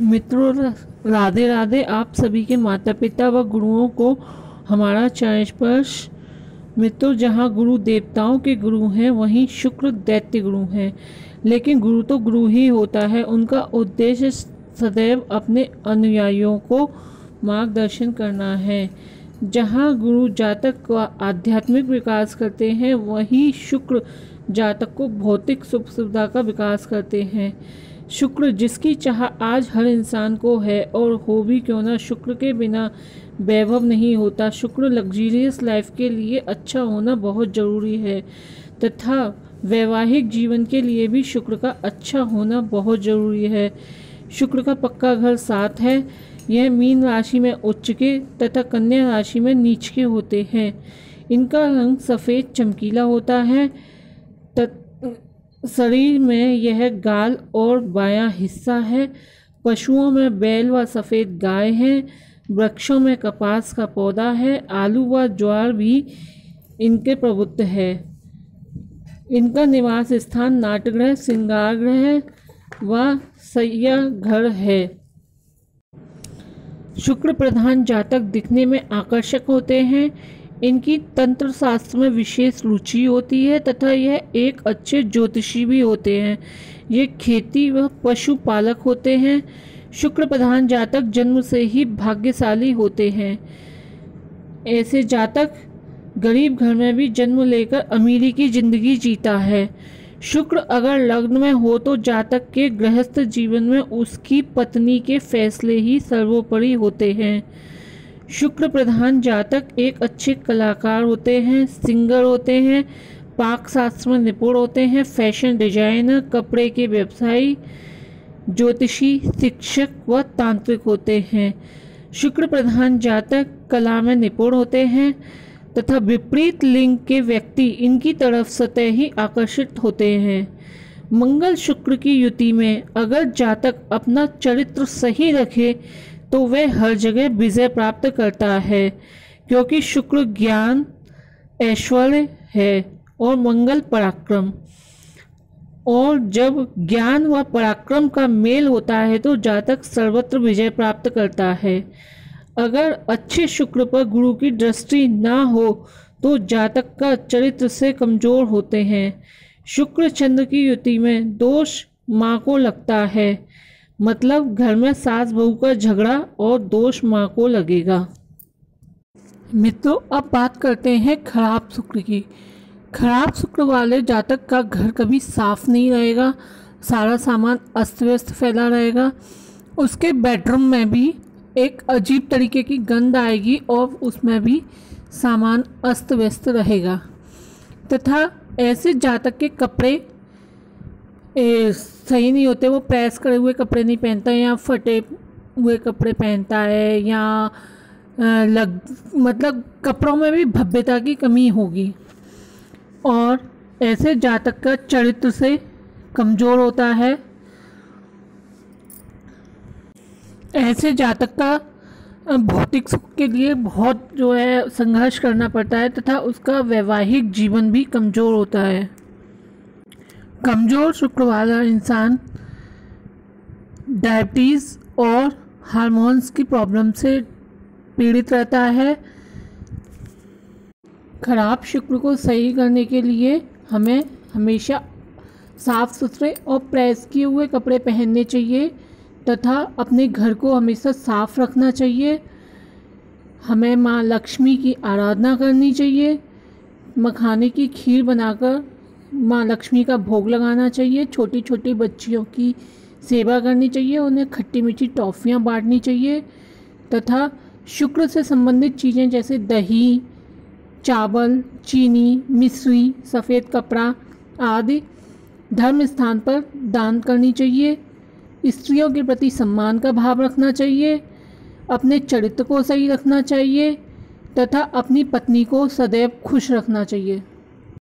मित्रों, राधे राधे, आप सभी के माता पिता व गुरुओं को हमारा चरण स्पर्श मित्रों, जहाँ गुरु देवताओं के गुरु हैं, वहीं शुक्र दैत्य गुरु हैं। लेकिन गुरु तो गुरु ही होता है। उनका उद्देश्य सदैव अपने अनुयायियों को मार्गदर्शन करना है। जहाँ गुरु जातक का आध्यात्मिक विकास करते हैं, वहीं शुक्र जातक को भौतिक सुख सुविधा का विकास करते हैं। शुक्र जिसकी चाह आज हर इंसान को है और हो भी क्यों ना, शुक्र के बिना वैभव नहीं होता। शुक्र लग्जीरियस लाइफ के लिए अच्छा होना बहुत ज़रूरी है तथा वैवाहिक जीवन के लिए भी शुक्र का अच्छा होना बहुत ज़रूरी है। शुक्र का पक्का घर साथ है। यह मीन राशि में उच्च के तथा कन्या राशि में नीच के होते हैं। इनका रंग सफ़ेद चमकीला होता है शरीर में यह गाल और बायां हिस्सा है। पशुओं में बैल व सफ़ेद गाय है। वृक्षों में कपास का पौधा है। आलू व ज्वार भी इनके प्रभुत्व है। इनका निवास स्थान नाटग्रह श्रृंगार ग्रह व सैया घर है। शुक्र प्रधान जातक दिखने में आकर्षक होते हैं। इनकी तंत्र शास्त्र में विशेष रुचि होती है तथा यह एक अच्छे ज्योतिषी भी होते हैं। ये खेती व पशुपालक होते हैं। शुक्र प्रधान जातक जन्म से ही भाग्यशाली होते हैं। ऐसे जातक गरीब घर में भी जन्म लेकर अमीरी की ज़िंदगी जीता है। शुक्र अगर लग्न में हो तो जातक के गृहस्थ जीवन में उसकी पत्नी के फैसले ही सर्वोपरि होते हैं। शुक्र प्रधान जातक एक अच्छे कलाकार होते हैं, सिंगर होते हैं पाक शास्त्र में निपुण होते हैं, फ़ैशन डिज़ाइनर, कपड़े के व्यवसायी, ज्योतिषी, शिक्षक व तांत्रिक होते हैं। शुक्र प्रधान जातक कला में निपुण होते हैं तथा विपरीत लिंग के व्यक्ति इनकी तरफ़ सतह ही आकर्षित होते हैं। मंगल शुक्र की युति में अगर जातक अपना चरित्र सही रखे तो वह हर जगह विजय प्राप्त करता है, क्योंकि शुक्र ज्ञान, ऐश्वर्य है और मंगल पराक्रम। और जब ज्ञान व पराक्रम का मेल होता है तो जातक सर्वत्र विजय प्राप्त करता है। अगर अच्छे शुक्र पर गुरु की दृष्टि ना हो तो जातक का चरित्र से कमज़ोर होते हैं। शुक्र चंद्र की युति में दोष माँ को लगता है मतलब घर में सास बहू का झगड़ा और दोष माँ को लगेगा। मित्रों, अब बात करते हैं खराब शुक्र की। खराब शुक्र वाले जातक का घर कभी साफ़ नहीं रहेगा, सारा सामान अस्त व्यस्त फैला रहेगा। उसके बेडरूम में भी एक अजीब तरीके की गंध आएगी और उसमें भी सामान अस्त व्यस्त रहेगा। तथा ऐसे जातक के कपड़े ए, सही नहीं होते वो प्रेस करे हुए कपड़े नहीं पहनता या फटे हुए कपड़े पहनता है या लग मतलब कपड़ों में भी भव्यता की कमी होगी। और ऐसे जातक का चरित्र से कमज़ोर होता है। ऐसे जातक का भौतिक सुख के लिए बहुत जो है संघर्ष करना पड़ता है तथा उसका वैवाहिक जीवन भी कमज़ोर होता है। कमज़ोर शुक्र वाला इंसान डायबिटीज़ और हार्मोन्स की प्रॉब्लम से पीड़ित रहता है। खराब शुक्र को सही करने के लिए हमें हमेशा साफ़ सुथरे और प्रेस किए हुए कपड़े पहनने चाहिए तथा अपने घर को हमेशा साफ़ रखना चाहिए। हमें माँ लक्ष्मी की आराधना करनी चाहिए। मखाने की खीर बनाकर माँ लक्ष्मी का भोग लगाना चाहिए छोटी छोटी बच्चियों की सेवा करनी चाहिए, उन्हें खट्टी मीठी टॉफ़ियाँ बांटनी चाहिए, तथा शुक्र से संबंधित चीज़ें जैसे दही, चावल, चीनी मिश्री सफ़ेद कपड़ा आदि धर्म स्थान पर दान करनी चाहिए। स्त्रियों के प्रति सम्मान का भाव रखना चाहिए, अपने चरित्र को सही रखना चाहिए, तथा अपनी पत्नी को सदैव खुश रखना चाहिए।